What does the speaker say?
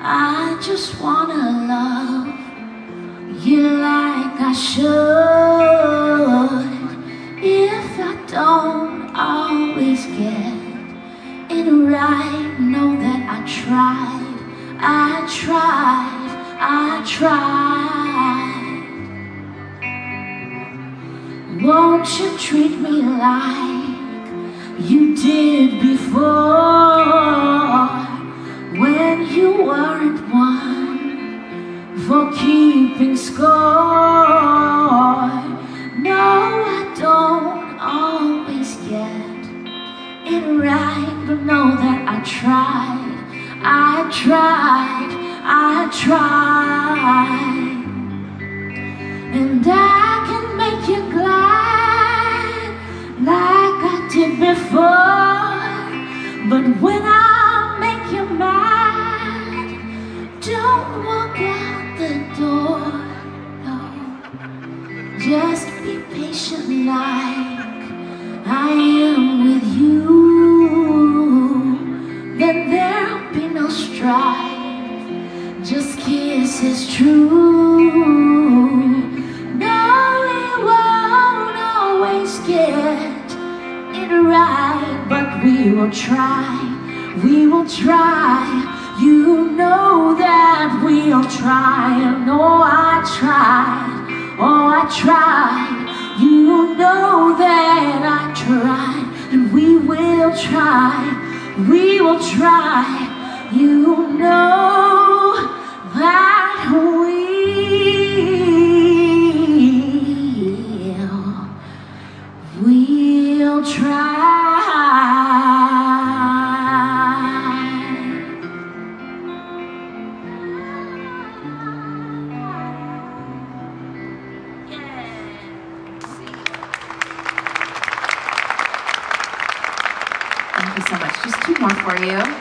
I just wanna love you like I should. If I don't always get it right, know that I tried, I tried, I tried. Won't you treat me like you did before? For keeping score? No, I don't always get it right, but know that I tried, I tried, I tried. And I can make you glad like I did before. But when I make you mad, don't walk out just be patient like I am with you. Then there'll be no strife, just kisses true. No, we won't always get it right, but we will try, we will try. You know that we'll try, and oh, I tried, I tried. You know that I tried, and we will try, we will try. You know that we'll, we'll try. Thank you so much. Just two more for you.